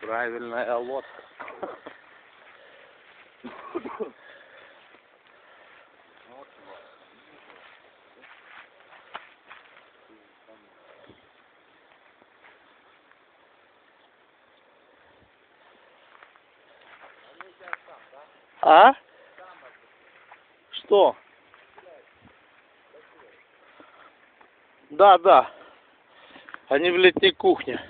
Правильная лодка. А? Что? Да, да. Они в летней кухне.